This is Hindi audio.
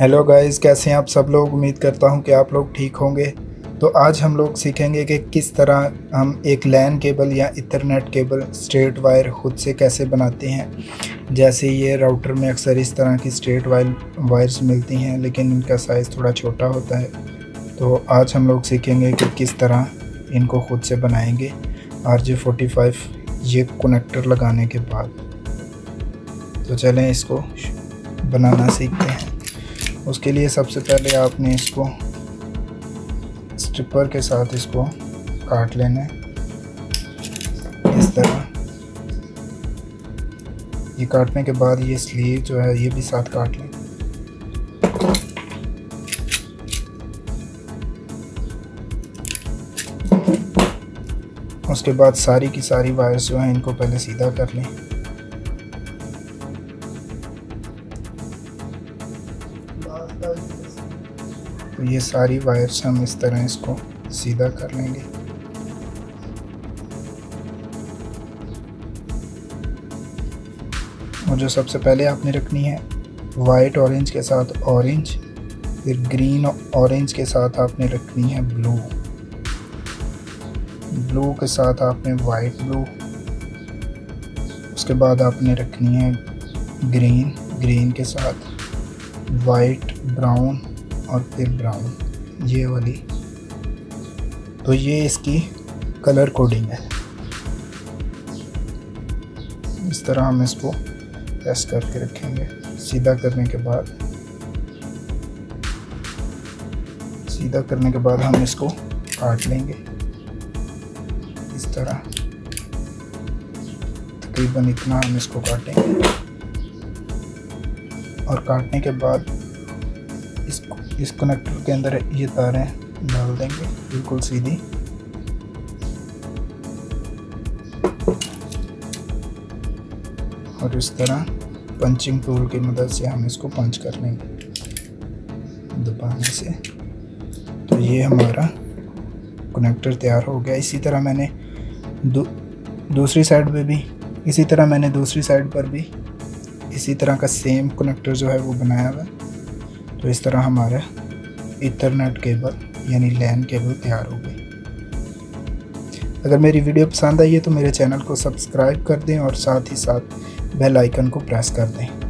हेलो गाइस कैसे हैं आप सब लोग? उम्मीद करता हूँ कि आप लोग ठीक होंगे। तो आज हम लोग सीखेंगे कि किस तरह हम एक लैन केबल या इथरनेट केबल स्ट्रेट वायर खुद से कैसे बनाते हैं। जैसे ये राउटर में अक्सर इस तरह की स्ट्रेट वायर वायर्स मिलती हैं, लेकिन इनका साइज़ थोड़ा छोटा होता है। तो आज हम लोग सीखेंगे कि किस तरह इनको खुद से बनाएँगे। आर जे फाइव, ये कनेक्टर लगाने के बाद। तो चलें इसको बनाना सीखते हैं। उसके लिए सबसे पहले आपने इसको स्ट्रिपर के साथ इसको काट लेना है। इस तरह। ये काटने के बाद ये स्लीव जो है, ये भी साथ काट लें। उसके बाद सारी की सारी वायर्स जो हैं, इनको पहले सीधा कर लें। तो ये सारी वायर्स हम इस तरह इसको सीधा कर लेंगे। और जो सबसे पहले आपने रखनी है वाइट ऑरेंज के साथ ऑरेंज, फिर ग्रीन ऑरेंज के साथ आपने रखनी है ब्लू। ब्लू के साथ आपने वाइट ब्लू। उसके बाद आपने रखनी है ग्रीन ग्रीन के साथ। वाइट ब्राउन और फिर ब्राउन ये वाली. तो ये इसकी कलर कोडिंग है. इस तरह हम इसको प्रेस करके रखेंगे. सीधा करने के बाद, सीधा करने के बाद हम इसको काट लेंगे. इस तरह. तकरीबन इतना हम इसको काटेंगे. और काटने के बाद इसको इस कनेक्टर के अंदर ये तारें डाल देंगे बिल्कुल सीधी। और इस तरह पंचिंग टूल की मदद से हम इसको पंच कर लेंगे दबाने से। तो ये हमारा कनेक्टर तैयार हो गया। इसी तरह मैंने दू, दूसरी साइड पे भी इसी तरह मैंने दूसरी साइड पर भी इसी तरह का सेम कनेक्टर जो है वो बनाया हुआ है। तो इस तरह हमारा इथरनेट केबल यानी लैन केबल तैयार हो गई। अगर मेरी वीडियो पसंद आई है तो मेरे चैनल को सब्सक्राइब कर दें और साथ ही साथ बेल आइकन को प्रेस कर दें।